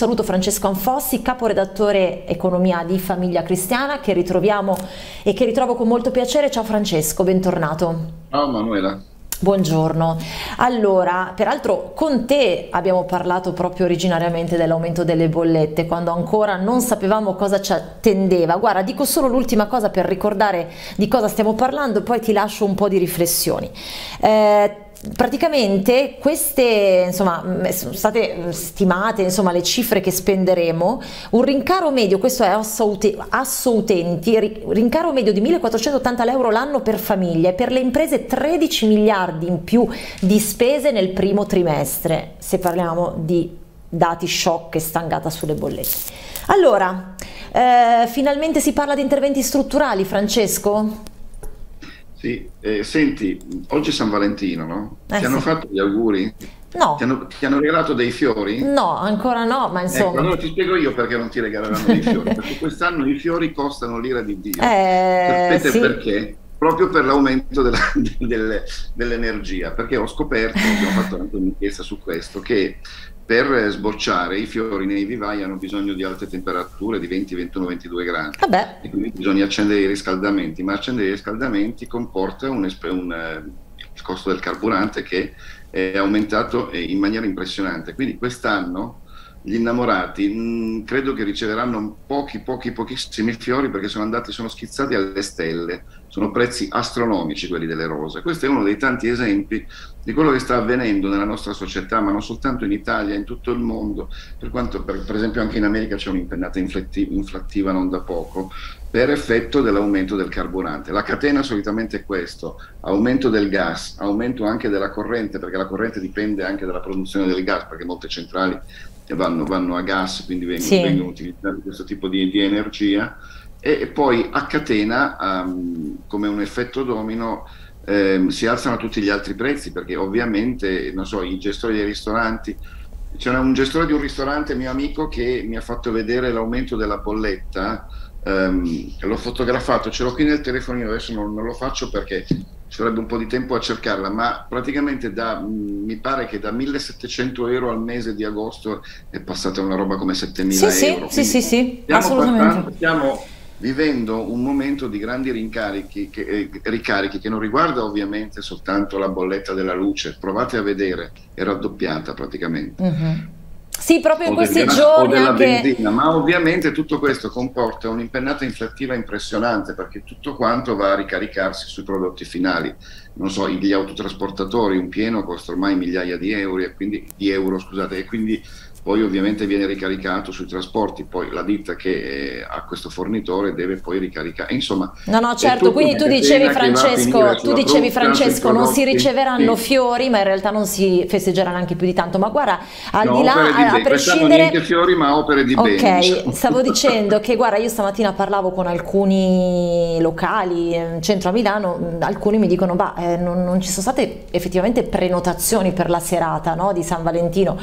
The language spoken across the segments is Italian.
saluto Francesco Anfossi, caporedattore economia di Famiglia Cristiana, che ritroviamo e che ritrovo con molto piacere. Ciao Francesco, bentornato. Ciao Manuela. Buongiorno. Allora, peraltro con te abbiamo parlato proprio originariamente dell'aumento delle bollette, quando ancora non sapevamo cosa ci attendeva. Guarda, dico solo l'ultima cosa per ricordare di cosa stiamo parlando, poi ti lascio un po' di riflessioni. Eh, praticamente queste insomma sono state stimate insomma le cifre che spenderemo un rincaro medio questo è asso, utenti rincaro medio di 1480 euro l'anno per famiglia e per le imprese 13 miliardi in più di spese nel primo trimestre se parliamo di dati shock e stangata sulle bollette allora eh, finalmente si parla di interventi strutturali Francesco? Sì, eh, senti, oggi è San Valentino, no? Eh, ti hanno sì. fatto gli auguri? No. Ti hanno, ti hanno, regalato dei fiori? No, ancora no, ma insomma... Ecco, allora ti spiego io perché non ti regaleranno dei fiori, perché quest'anno i fiori costano l'ira di Dio. Eh, Sapete sì. perché? Proprio per l'aumento della, delle, dell'energia, perché ho scoperto, abbiamo fatto anche un'inchiesta su questo, che per sbocciare i fiori nei vivai hanno bisogno di alte temperature di 20, 21, 22 gradi. Vabbè. e quindi bisogna accendere i riscaldamenti ma accendere i riscaldamenti comporta un, un, eh, il costo del carburante che è aumentato in maniera impressionante. Quindi quest'anno gli innamorati mh, credo che riceveranno pochi pochi pochissimi fiori perché sono andati sono schizzati alle stelle sono prezzi astronomici quelli delle rose. Questo è uno dei tanti esempi di quello che sta avvenendo nella nostra società ma non soltanto in Italia in tutto il mondo. Per quanto per, per esempio anche in America c'è un'impennata inflattiva non da poco per effetto dell'aumento del carburante. La catena solitamente è questo aumento del gas aumento anche della corrente perché la corrente dipende anche dalla produzione del gas perché molte centrali vanno, vanno a gas, quindi vengono, Sì. vengono utilizzati questo tipo di, di energia e, poi a catena, um, come un effetto domino, ehm, si alzano tutti gli altri prezzi perché ovviamente, non so, i gestori dei ristoranti, c'era un gestore di un ristorante mio amico che mi ha fatto vedere l'aumento della bolletta, ehm, l'ho fotografato, ce l'ho qui nel telefonino, adesso non, non lo faccio perché ci vorrebbe un po' di tempo a cercarla, ma praticamente da, mh, mi pare che da 1700 euro al mese di agosto è passata una roba come 7000 Sì, sì, euro. sì, sì, sì, Stiamo assolutamente. passando- stiamo vivendo un momento di grandi rincarichi che, eh, ricarichi che non riguarda ovviamente soltanto la bolletta della luce, provate a vedere, è raddoppiata praticamente. Mhm. Sì, proprio in O questi o giorni della anche... benzina, ma ovviamente tutto questo comporta un'impennata inflattiva impressionante perché tutto quanto va a ricaricarsi sui prodotti finali. Non so, gli autotrasportatori, un pieno costa ormai migliaia di euro e quindi, di euro, scusate, e quindi poi ovviamente viene ricaricato sui trasporti, poi la ditta che eh, ha questo fornitore deve poi ricaricare. Insomma, No, no, certo, quindi tu dicevi Francesco, tu dicevi frutta, Francesco, non si riceveranno Sì. fiori, ma in realtà non si festeggerà neanche più di tanto. Ma guarda, al No, di là, di a, a prescindere... niente fiori, ma opere di bene. Ok, diciamo. stavo dicendo che guarda, io stamattina parlavo con alcuni locali eh, in centro a Milano, mh, alcuni mi dicono, bah, eh, non, non ci sono state effettivamente prenotazioni per la serata no, di San Valentino.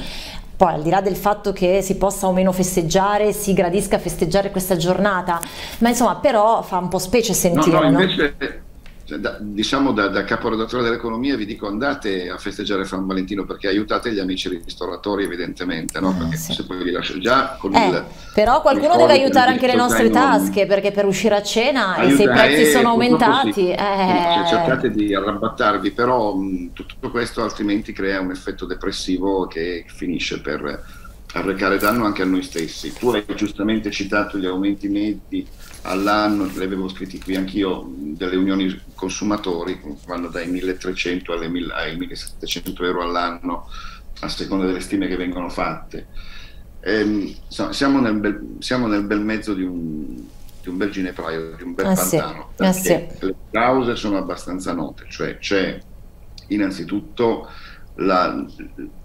Poi al di là del fatto che si possa o meno festeggiare, si gradisca festeggiare questa giornata, ma insomma però fa un po' specie sentire, no, no? invece, cioè, da- diciamo da, da caporedattore dell'economia vi dico andate a festeggiare San Valentino perché aiutate gli amici ristoratori evidentemente, no? Eh, Perché sì. se poi vi lascio già con Eh, il... però qualcuno deve Covid, aiutare anche le nostre tasche perché per uscire a cena e se i Aiuta- prezzi eh, sono aumentati, sì. eh, cercate di arrabattarvi, però mh, tutto questo altrimenti crea un effetto depressivo che finisce per arrecare danno anche a noi stessi. Tu hai giustamente citato gli aumenti medi all'anno, li avevo scritti qui anch'io, delle unioni consumatori, vanno dai 1300 alle 1000 ai 1700 euro all'anno, a seconda delle stime che vengono fatte. Ehm, insomma, siamo, nel bel, siamo nel bel mezzo di un, di un bel ginepraio, di un bel sì, pantano, eh perché le cause sono abbastanza note, cioè c'è innanzitutto la,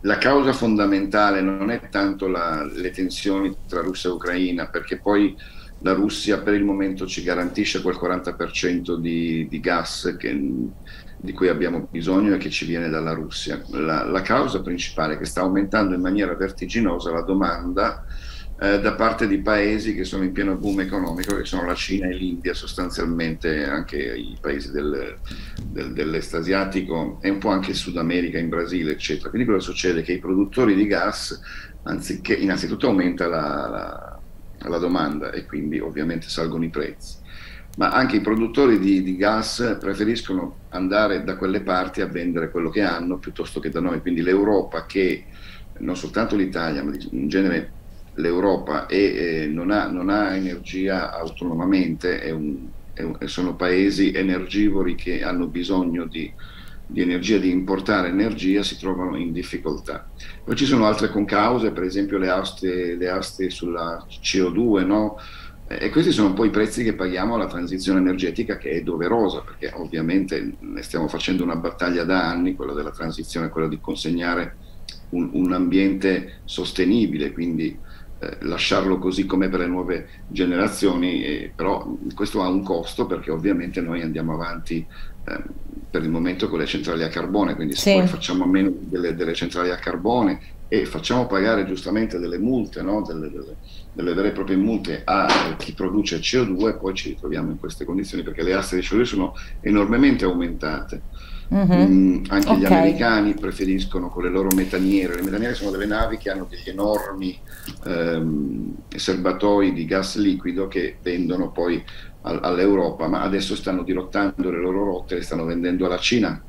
la causa fondamentale non è tanto la- le tensioni tra Russia e Ucraina, perché poi la Russia per il momento ci garantisce quel 40% di, di gas che- di cui abbiamo bisogno e che ci viene dalla Russia. La, la causa principale è che sta aumentando in maniera vertiginosa la domanda eh, da parte di paesi che sono in pieno boom economico, che sono la Cina e l'India, sostanzialmente anche i paesi del, del, dell'est asiatico e un po' anche Sud America, in Brasile, eccetera. Quindi cosa succede? Che i produttori di gas, anziché innanzitutto aumenta la, la, la domanda e quindi ovviamente salgono i prezzi ma anche i produttori di, di, gas preferiscono andare da quelle parti a vendere quello che hanno piuttosto che da noi. Quindi l'Europa che, non soltanto l'Italia, ma in genere l'Europa e, eh, non, ha, non, ha, energia autonomamente, è un, è un, sono paesi energivori che hanno bisogno di, di, energia, di importare energia, si trovano in difficoltà. Poi ci sono altre concause, per esempio le aste, le aste sulla CO2, no? E questi sono un po' i prezzi che paghiamo alla transizione energetica che è doverosa, perché ovviamente ne stiamo facendo una battaglia da anni, quella della transizione, quella di consegnare un, un ambiente sostenibile, quindi eh, lasciarlo così come per le nuove generazioni, eh, però questo ha un costo perché ovviamente noi andiamo avanti eh, per il momento con le centrali a carbone, quindi se sì. poi facciamo a meno delle, delle, centrali a carbone e facciamo pagare giustamente delle multe, no? delle, delle, delle, vere e proprie multe a chi produce CO2, poi ci ritroviamo in queste condizioni perché le aste di CO2 sono enormemente aumentate. Mm-hmm. Mm, anche okay. gli americani preferiscono con le loro metaniere. Le metaniere sono delle navi che hanno degli enormi ehm, serbatoi di gas liquido che vendono poi al, all'Europa, ma adesso stanno dirottando le loro rotte le stanno vendendo alla Cina.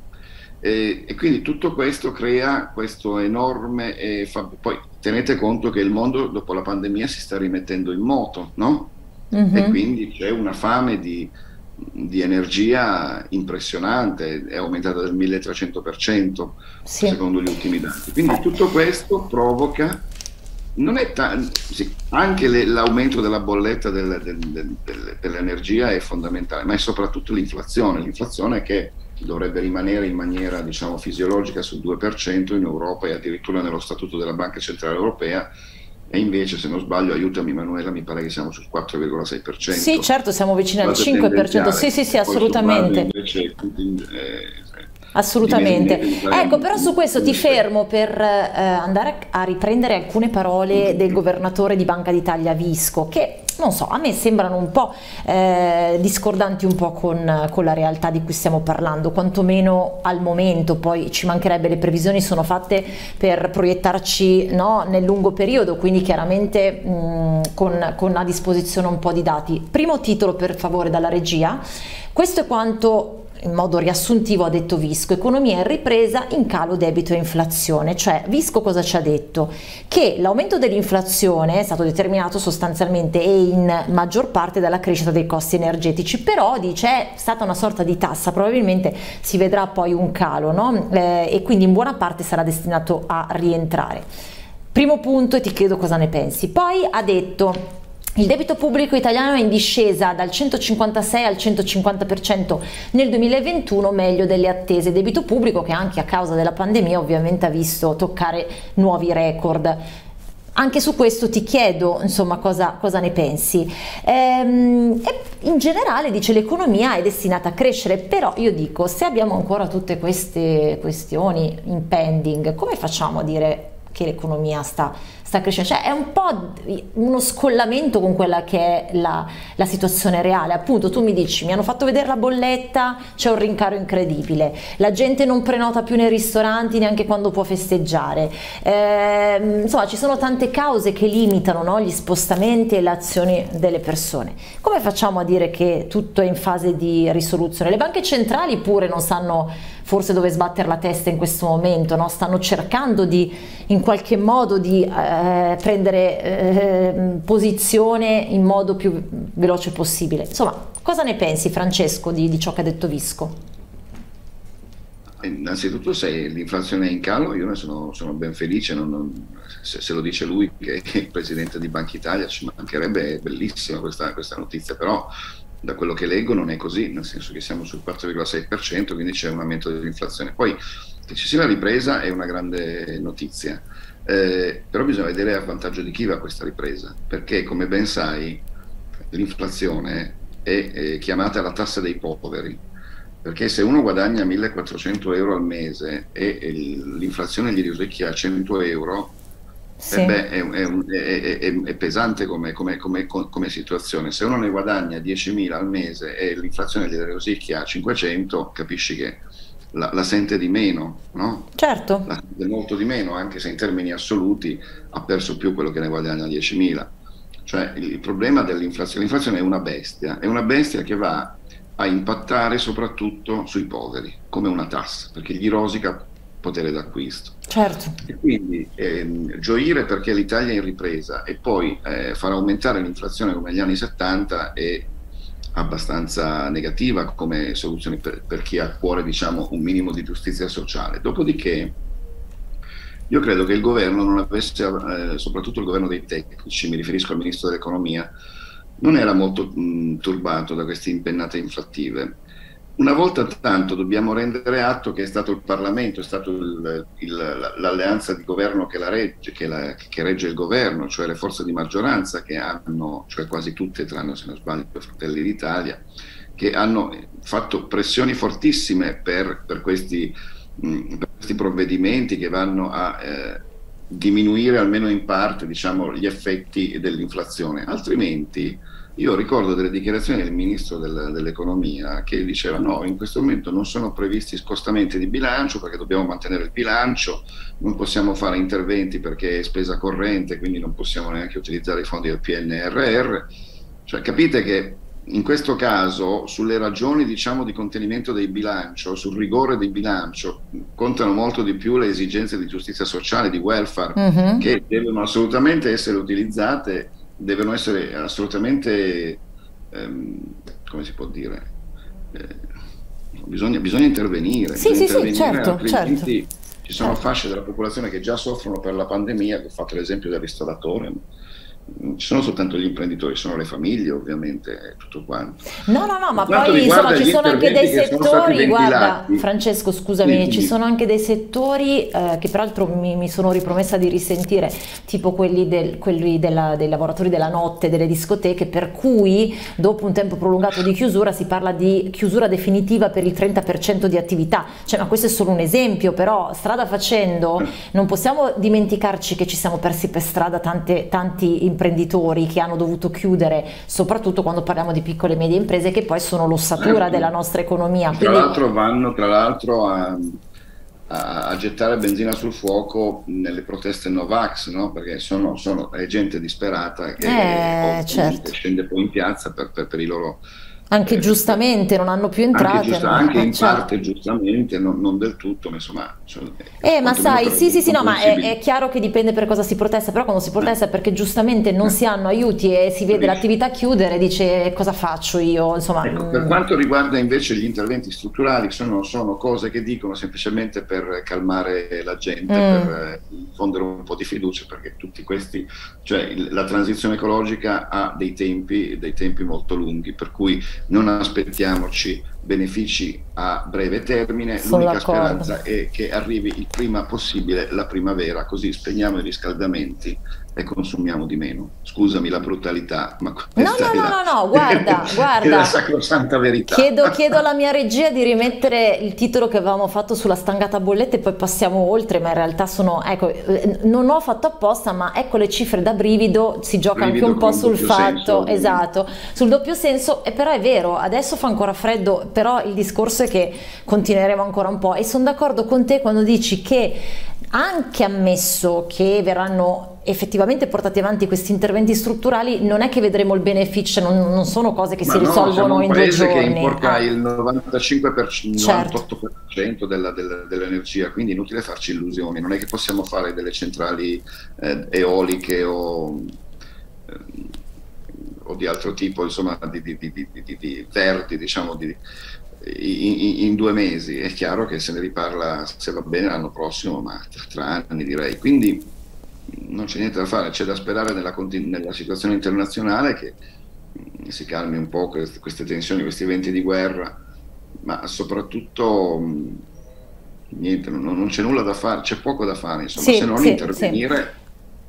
E, e quindi tutto questo crea questo enorme... Eh, fa, poi tenete conto che il mondo dopo la pandemia si sta rimettendo in moto, no? Mm-hmm. E quindi c'è una fame di di energia impressionante, è aumentata del 1300% sì. secondo gli ultimi dati. Quindi tutto questo provoca, non è t- sì, anche l'aumento della bolletta del, del, del, dell'energia è fondamentale, ma è soprattutto l'inflazione, l'inflazione che dovrebbe rimanere in maniera diciamo, fisiologica sul 2% in Europa e addirittura nello statuto della Banca Centrale Europea e invece se non sbaglio, aiutami Manuela, mi pare che siamo sul 4,6%. Sì, certo, siamo vicini al 5%, sì, sì, sì, assolutamente. Invece, eh, Assolutamente. Ecco, però su questo ti fermo per eh, andare a riprendere alcune parole del governatore di Banca d'Italia Visco, che non so, a me sembrano un po' eh, discordanti un po' con, con, la realtà di cui stiamo parlando, quantomeno al momento, poi ci mancherebbe, le previsioni sono fatte per proiettarci no, nel lungo periodo, quindi chiaramente mh, con, con a disposizione un po' di dati. Primo titolo per favore dalla regia, questo è quanto in modo riassuntivo ha detto Visco, economia in ripresa, in calo debito e inflazione, cioè Visco cosa ci ha detto? Che l'aumento dell'inflazione è stato determinato sostanzialmente e in maggior parte dalla crescita dei costi energetici, però dice è stata una sorta di tassa, probabilmente si vedrà poi un calo no? eh, e quindi in buona parte sarà destinato a rientrare. Primo punto e ti chiedo cosa ne pensi. Poi ha detto il debito pubblico italiano è in discesa dal 156 al 150% nel 2021, meglio delle attese. Debito pubblico che anche a causa della pandemia ovviamente ha visto toccare nuovi record. Anche su questo ti chiedo insomma cosa, cosa ne pensi. Ehm, in generale dice l'economia è destinata a crescere, però io dico se abbiamo ancora tutte queste questioni in pending, come facciamo a dire che l'economia sta sta crescendo, cioè è un po' uno scollamento con quella che è la, la, situazione reale, appunto tu mi dici mi hanno fatto vedere la bolletta, c'è un rincaro incredibile, la gente non prenota più nei ristoranti neanche quando può festeggiare, eh, insomma ci sono tante cause che limitano no, gli spostamenti e le azioni delle persone, come facciamo a dire che tutto è in fase di risoluzione? Le banche centrali pure non sanno forse dove sbattere la testa in questo momento, no? stanno cercando di in qualche modo di eh, prendere eh, posizione in modo più veloce possibile. Insomma, cosa ne pensi Francesco di, di ciò che ha detto Visco? Innanzitutto se l'inflazione è in calo io ne sono, sono ben felice, non, non, se, se, lo dice lui che è il presidente di Banca Italia ci mancherebbe, è bellissima questa, questa notizia, però da quello che leggo non è così, nel senso che siamo sul 4,6%, quindi c'è un aumento dell'inflazione. Poi che ci sia la ripresa è una grande notizia, eh, però bisogna vedere a vantaggio di chi va questa ripresa, perché come ben sai l'inflazione è, è chiamata la tassa dei poveri, perché se uno guadagna 1400 euro al mese e l'inflazione gli risucchia 100 euro, sì. eh beh, è, è, è, pesante come, come, come, come, situazione. Se uno ne guadagna 10.000 al mese e l'inflazione gli rosicchia a 500, capisci che la, la sente di meno, no? Certo. La sente molto di meno, anche se in termini assoluti ha perso più quello che ne guadagna 10.000. Cioè il, il problema dell'inflazione, l'inflazione è una bestia, è una bestia che va a impattare soprattutto sui poveri, come una tassa, perché gli rosica potere d'acquisto. Certo. E quindi ehm, gioire perché l'Italia è in ripresa e poi eh, far aumentare l'inflazione come negli anni 70 è abbastanza negativa come soluzione per, per chi ha a cuore diciamo, un minimo di giustizia sociale. Dopodiché io credo che il governo non avesse, eh, soprattutto il governo dei tecnici, mi riferisco al ministro dell'economia, non era molto mh, turbato da queste impennate inflattive. Una volta tanto dobbiamo rendere atto che è stato il Parlamento, è stata l'alleanza di governo che, regge, che, la, che, regge il governo, cioè le forze di maggioranza che hanno, cioè quasi tutte, tranne se non sbaglio Fratelli d'Italia, che hanno fatto pressioni fortissime per, per, questi, mh, per questi, provvedimenti che vanno a eh, diminuire almeno in parte diciamo, gli effetti dell'inflazione. Altrimenti io ricordo delle dichiarazioni del ministro del, dell'economia che diceva no, in questo momento non sono previsti scostamenti di bilancio perché dobbiamo mantenere il bilancio, non possiamo fare interventi perché è spesa corrente, quindi non possiamo neanche utilizzare i fondi del PNRR. Cioè, capite che in questo caso sulle ragioni diciamo, di contenimento del bilancio, sul rigore del bilancio, contano molto di più le esigenze di giustizia sociale, di welfare, uh-huh. che devono assolutamente essere utilizzate devono essere assolutamente, ehm, come si può dire, eh, bisogna, bisogna, intervenire. Sì, bisogna sì, intervenire, sì, certo, certo. ci sono certo. fasce della popolazione che già soffrono per la pandemia, ho fatto l'esempio del ristoratore, non ci sono soltanto gli imprenditori, sono le famiglie ovviamente, tutto quanto. No, no, no, ma poi insomma ci sono anche dei settori, guarda Francesco scusami, sì, ci sì. sono anche dei settori eh, che peraltro mi, mi, sono ripromessa di risentire, tipo quelli, del, quelli della, dei lavoratori della notte, delle discoteche, per cui dopo un tempo prolungato di chiusura si parla di chiusura definitiva per il 30% di attività, cioè ma questo è solo un esempio, però strada facendo non possiamo dimenticarci che ci siamo persi per strada tante, tanti imprenditori imprenditori che hanno dovuto chiudere, soprattutto quando parliamo di piccole e medie imprese che poi sono l'ossatura della nostra economia. Tra Quindi... l'altro vanno tra l'altro a, a, gettare benzina sul fuoco nelle proteste Novax, no? perché sono, sono, è gente disperata che eh, certo. scende poi in piazza per, per, per i loro anche eh, giustamente non hanno più entrate. Anche, giusta, anche in certo. parte giustamente, non, non, del tutto, ma insomma... Cioè, eh, ma sai, sì, sì, sì, no, ma è, è, chiaro che dipende per cosa si protesta, però quando si protesta è perché giustamente non eh. si hanno aiuti e si vede l'attività chiudere, dice cosa faccio io, insomma... Ecco, per mm. quanto riguarda invece gli interventi strutturali, sono, sono, cose che dicono semplicemente per calmare la gente, mm. per infondere un po' di fiducia, perché tutti questi, cioè la transizione ecologica ha dei tempi, dei tempi molto lunghi, per cui non aspettiamoci benefici a breve termine, Sono l'unica speranza è che arrivi il prima possibile la primavera, così spegniamo i riscaldamenti e consumiamo di meno. Scusami la brutalità, ma questa no, no, è, la, no, no, guarda, guarda, è la sacrosanta verità. Chiedo, chiedo, alla mia regia di rimettere il titolo che avevamo fatto sulla stangata bolletta e poi passiamo oltre, ma in realtà sono, ecco, eh, non ho fatto apposta, ma ecco le cifre da brivido, si gioca brivido anche un po' sul fatto, senso, esatto, sul doppio senso, e però è vero, adesso fa ancora freddo, però il discorso è che continueremo ancora un po' e sono d'accordo con te quando dici che anche ammesso che verranno effettivamente portati avanti questi interventi strutturali, non è che vedremo il beneficio, non, non sono cose che Ma si no, risolvono in due giorni. che importa ah. il 95%, certo. 98% della, della, dell'energia, quindi inutile farci illusioni, non è che possiamo fare delle centrali eh, eoliche o, eh, o, di altro tipo, insomma, di, di, di, di verdi, diciamo, di in, in, due mesi. È chiaro che se ne riparla, se va bene, l'anno prossimo, ma tra anni direi. Quindi non c'è niente da fare, c'è da sperare nella, nella situazione internazionale che mm, si calmi un po' queste, queste, tensioni, questi eventi di guerra, ma soprattutto mm, niente, non, non, c'è nulla da fare, c'è poco da fare, insomma, sì, se non sì, intervenire. Sì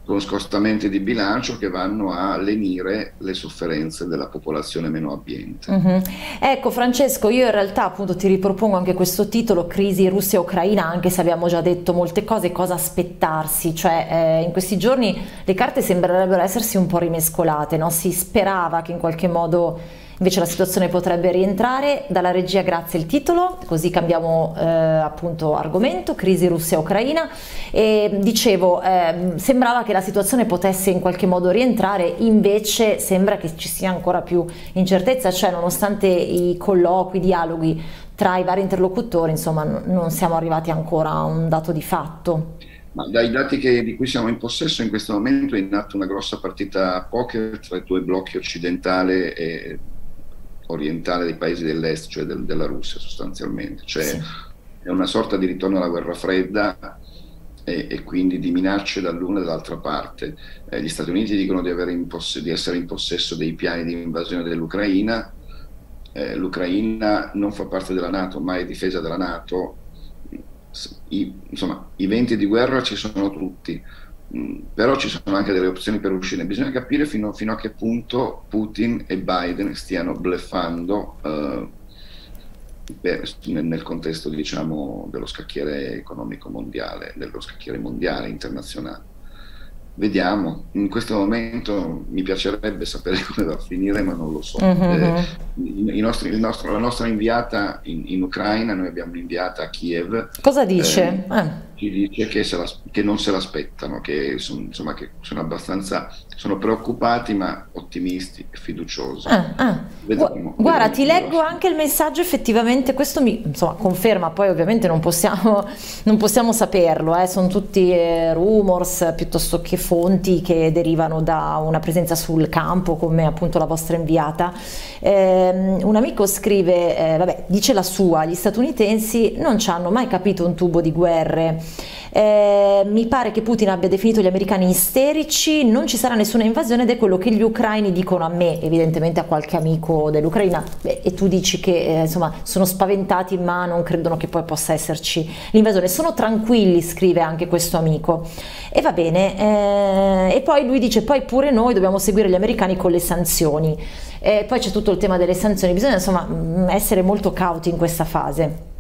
con scostamenti di bilancio che vanno a lenire le sofferenze della popolazione meno abbiente. Mm-hmm. Ecco Francesco, io in realtà appunto ti ripropongo anche questo titolo, Crisi Russia-Ucraina, anche se abbiamo già detto molte cose, cosa aspettarsi, cioè eh, in questi giorni le carte sembrerebbero essersi un po' rimescolate, no? si sperava che in qualche modo invece la situazione potrebbe rientrare. Dalla regia grazie il titolo, così cambiamo eh, appunto argomento, crisi Russia-Ucraina e dicevo eh, sembrava che la situazione potesse in qualche modo rientrare, invece sembra che ci sia ancora più incertezza, cioè nonostante i colloqui, i dialoghi tra i vari interlocutori, insomma non siamo arrivati ancora a un dato di fatto. Ma dai dati che, di cui siamo in possesso in questo momento è in atto una grossa partita poker tra i due blocchi occidentale e orientale dei paesi dell'est, cioè del, della Russia sostanzialmente. Cioè, sì. È una sorta di ritorno alla guerra fredda e, e quindi di minacce dall'una e dall'altra parte. Eh, gli Stati Uniti dicono di, di, essere in possesso dei piani di invasione dell'Ucraina. Eh, L'Ucraina non fa parte della Nato, ma è difesa dalla Nato. I, insomma, i venti di guerra ci sono tutti però ci sono anche delle opzioni per uscire. Bisogna capire fino, fino a che punto Putin e Biden stiano bleffando uh, per, nel contesto diciamo, dello scacchiere economico mondiale, dello scacchiere mondiale, internazionale. Vediamo, in questo momento mi piacerebbe sapere come va a finire, ma non lo so. Mm-hmm. Eh, i, i nostri, nostro, la nostra inviata in, in, Ucraina, noi abbiamo un'inviata a Kiev. Cosa dice? Eh, eh ci dice che, la, che non se l'aspettano, che, son, insomma, che sono abbastanza sono preoccupati ma ottimisti e fiduciosi. Ah, ah. Vedremo, Guarda, vedremo ti leggo anche il messaggio, effettivamente questo mi insomma, conferma, poi ovviamente non possiamo, non possiamo saperlo, eh. sono tutti eh, rumors piuttosto che fonti che derivano da una presenza sul campo come appunto la vostra inviata. Eh, un amico scrive, eh, vabbè, dice la sua, gli statunitensi non ci hanno mai capito un tubo di guerre eh, mi pare che Putin abbia definito gli americani isterici, non ci sarà nessuna invasione ed è quello che gli ucraini dicono a me, evidentemente a qualche amico dell'Ucraina e tu dici che eh, insomma sono spaventati ma non credono che poi possa esserci l'invasione. Sono tranquilli, scrive anche questo amico. E va bene, eh, e poi lui dice poi pure noi dobbiamo seguire gli americani con le sanzioni. E poi c'è tutto il tema delle sanzioni, bisogna insomma mm, essere molto cauti in questa fase.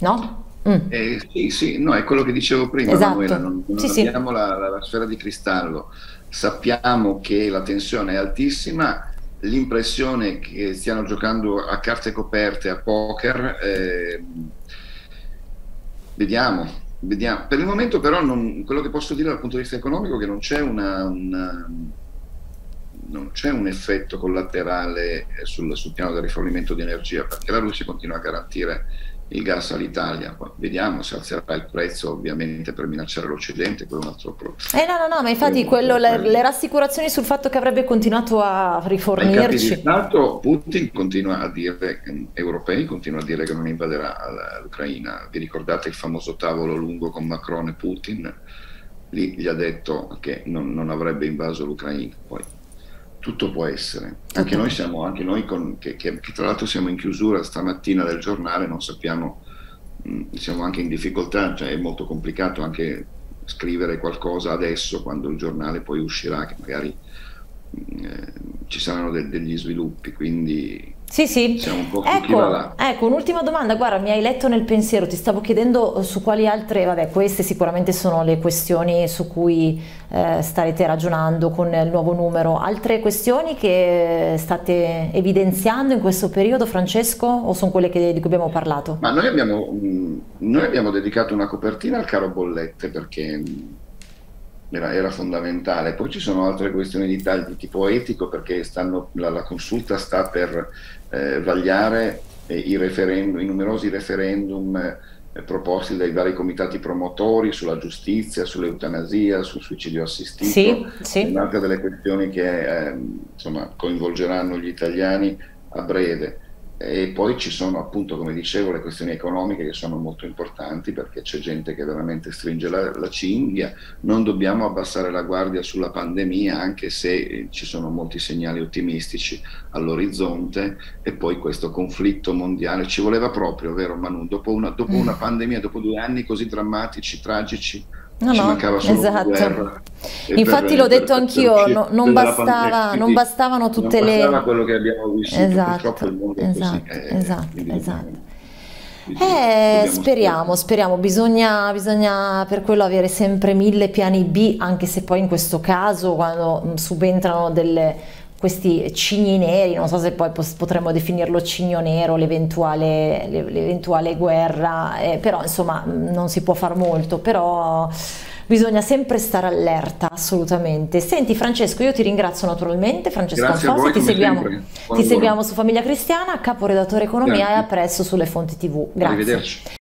No? Mm. Eh, sì, sì, no, è quello che dicevo prima, esatto. Manuela, non, non sì, abbiamo sì. La, la, sfera di cristallo, sappiamo che la tensione è altissima, l'impressione che stiano giocando a carte coperte, a poker, eh, vediamo, vediamo. Per il momento però non, quello che posso dire dal punto di vista economico è che non c'è una, una non c'è un effetto collaterale sul, sul piano del rifornimento di energia perché la Russia continua a garantire il gas all'Italia. Vediamo se alzerà il prezzo ovviamente per minacciare l'Occidente, quello è un altro problema. Eh no, no, no, ma infatti quello, le, le, rassicurazioni sul fatto che avrebbe continuato a rifornirci. Intanto Putin continua a dire, europei continuano a dire che non invaderà l'Ucraina. Vi ricordate il famoso tavolo lungo con Macron e Putin? Lì gli ha detto che non, non avrebbe invaso l'Ucraina. Poi tutto può essere. Anche noi siamo, anche noi con, che, che, che, tra l'altro siamo in chiusura stamattina del giornale, non sappiamo, mh, mm, siamo anche in difficoltà, cioè è molto complicato anche scrivere qualcosa adesso quando il giornale poi uscirà, che magari mh, mm, eh, ci saranno de- degli sviluppi, quindi sì, sì. Ecco, ecco, un'ultima domanda, guarda, mi hai letto nel pensiero, ti stavo chiedendo su quali altre, vabbè, queste sicuramente sono le questioni su cui eh, starete ragionando con il nuovo numero, altre questioni che state evidenziando in questo periodo, Francesco, o sono quelle che, di cui abbiamo parlato? Ma noi abbiamo, mm, noi abbiamo dedicato una copertina al caro bollette perché era, era, fondamentale. Poi ci sono altre questioni di, di tipo etico perché stanno, la, la, consulta sta per eh, vagliare eh, i, i, numerosi referendum eh, proposti dai vari comitati promotori sulla giustizia, sull'eutanasia, sul suicidio assistito. Sì, sì. Un'altra delle questioni che eh, insomma, coinvolgeranno gli italiani a breve. E poi ci sono appunto, come dicevo, le questioni economiche che sono molto importanti perché c'è gente che veramente stringe la, la, cinghia. Non dobbiamo abbassare la guardia sulla pandemia, anche se ci sono molti segnali ottimistici all'orizzonte. E poi questo conflitto mondiale ci voleva proprio, vero Manu? Dopo una, dopo una mm. pandemia, dopo due anni così drammatici, tragici, no, ci mancava solo esatto. guerra. Infatti per, l'ho detto anch'io, no, non, bastava, non bastavano tutte non bastava le... quello che abbiamo vissuto, esatto, purtroppo il mondo esatto, è così. Eh, esatto, esatto. Eh, speriamo, speriamo, bisogna, bisogna, per quello avere sempre mille piani B, anche se poi in questo caso quando subentrano delle, questi cigni neri, non so se poi potremmo definirlo cigno nero, l'eventuale, l'eventuale guerra, eh, però insomma mm, non si può far molto, però bisogna sempre stare allerta, assolutamente. Senti Francesco, io ti ringrazio naturalmente, Francesco Anfossi, ti, seguiamo, ti seguiamo su Famiglia Cristiana, caporedattore Economia Grazie. e a presto sulle fonti TV. Grazie.